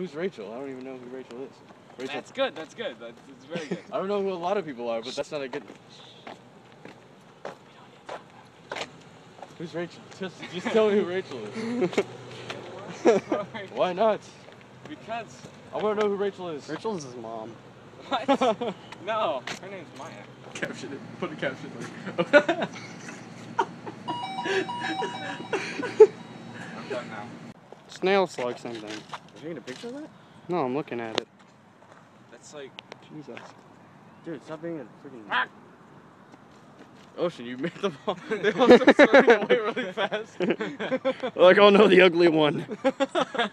Who's Rachel? I don't even know who Rachel is. Rachel. That's good. That's good. That's, that's very good. I don't know who a lot of people are, but that's not a good. Who's Rachel? Just, just tell me who Rachel is. Why not? because I want to know who Rachel is. Rachel's his mom. what? no, her name's Maya. Caption it. Put a caption. I'm done now. Snail slug, same thing. Are you taking a picture of that? No, I'm looking at it. That's like Jesus. Dude, stop being a freaking. Ah! Ocean, you made them all. They all start swimming away really fast. like, oh no, the ugly one. what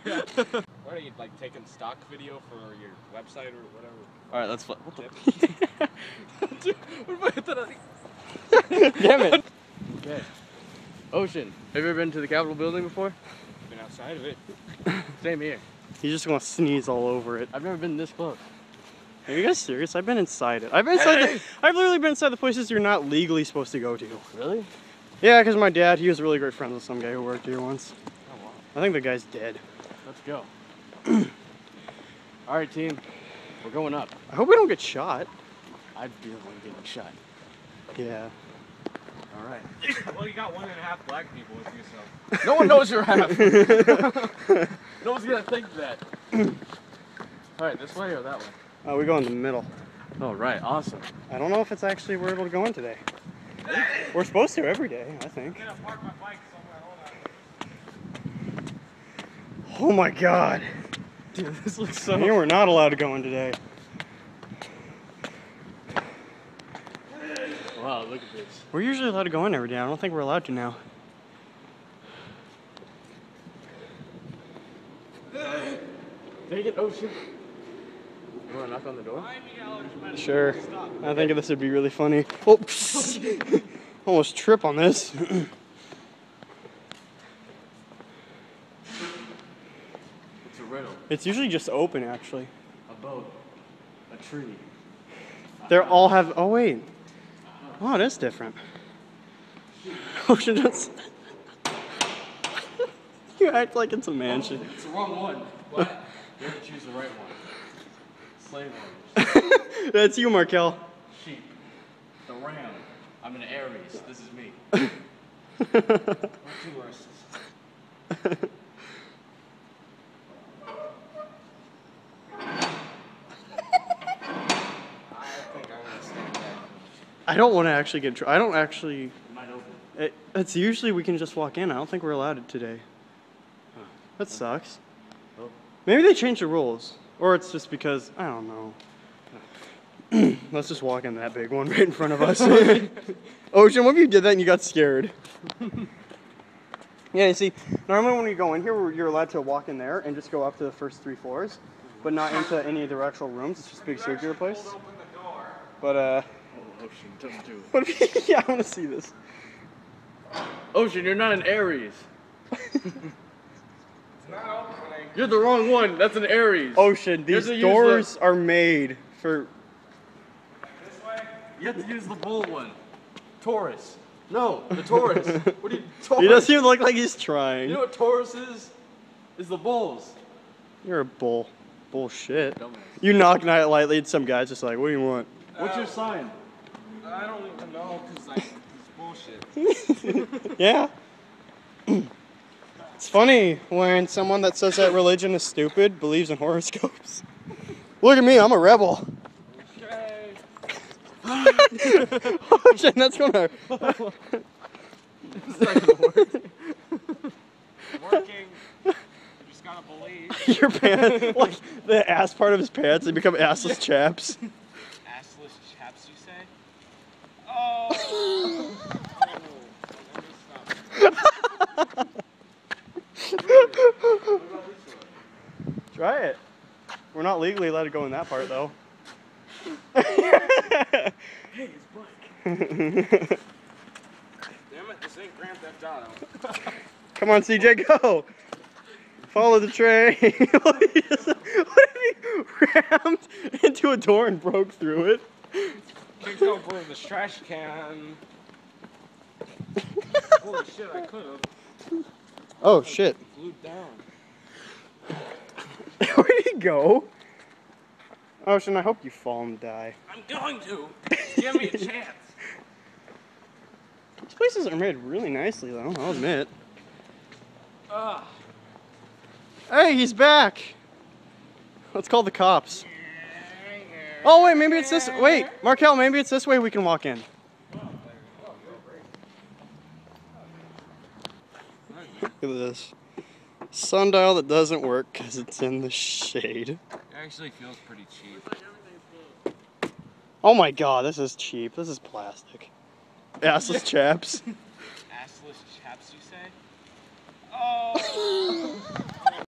are you like taking stock video for your website or whatever? All right, let's. flip. what the? Yep. Dude, what if I hit that? Damn it. Okay. Ocean, have you ever been to the Capitol building before? Been outside of it. Same here. He's just gonna sneeze all over it. I've never been this close. Are you guys serious? I've been inside it. I've been inside the, I've literally been inside the places you're not legally supposed to go to. Really? Yeah, because my dad, he was really great friends with some guy who worked here once. Oh wow. I think the guy's dead. Let's go. All right, team. We're going up. I hope we don't get shot. I'd be the one getting shot. Yeah. All right. well, you got one and a half black people with you, so. No one knows you're half. no one's gonna think that. All right, this way or that way? Uh, we go in the middle. All right, awesome. I don't know if it's actually we're able to go in today. We're supposed to every day, I think. I'm gonna park my bike somewhere. Hold on. Oh my god. Dude, this looks so. You were not allowed to go in today. Wow, look at this. We're usually allowed to go in every day. I don't think we're allowed to now. Take it, oh, Ocean. You wanna knock on the door? Behind me, Alex. you better Sure. I think this would be really funny. Oh, almost trip on this. It's a riddle. it's usually just open, actually. A boat. A tree. They all have. Oh wait. Oh, it is different. Ocean does. you act like it's a mansion. It's the wrong one. But you have to choose the right one. Slave owners. That's you, Markel. Sheep. The ram. I'm an Aries. This is me. We're. I think I'm gonna stand back. I don't want to actually get. I don't actually. You might open. It, it's usually we can just walk in. I don't think we're allowed it today. That sucks. Maybe they changed the rules, or it's just because I don't know. Let's just walk in that big one right in front of us. Ocean, what if you did that and you got scared? yeah, you see, normally when you go in here, you're allowed to walk in there and just go up to the first three floors, but not into any of the actual rooms. It's just a big circular place. Open the door. But uh, Ocean, don't do it. what if you, yeah, I want to see this. Ocean, you're not an Aries. It's not opening. You're the wrong one. That's an Aries. Ocean, these to use doors are made for. This way. You have to use the bull one. Taurus. No, the Taurus. what are you? Taurus. He doesn't even look like he's trying. You know what Taurus is? Is the bulls. You're a bull. Bullshit. Dumbass. You knock night lightly, and some guy's just like, "What do you want?" What's your sign? I don't even know because like it's bullshit. Yeah. it's funny when someone that says that religion is stupid believes in horoscopes. Look at me, I'm a rebel. Okay. Oh, Ocean, that's gonna. It's not gonna work. Working. You just gotta believe. Your pants, like the ass part of his pants, they become assless chaps. Assless chaps, you say? Oh. oh. I'm gonna stop. Try it. We're not legally allowed to go in that part though. Hey, it's black. Damn it, this ain't Grand Theft Auto. Come on, CJ, go. Follow the train. what if he rammed into a door and broke through it? Kicked over the trash can. Holy shit, I could've. Oh shit. Glued down. Where'd he go. Oh, Ocean, I hope you fall and die. I'm going to. Give me a chance. These places are made really nicely, though. I'll admit. Ugh. Hey, he's back. Let's call the cops. Oh wait, maybe it's this. Wait, Markel, maybe it's this way we can walk in. Look at this sundial that doesn't work because it's in the shade. It actually feels pretty cheap. Oh my god, this is cheap. This is plastic. Assless chaps. Assless chaps, you say? Oh.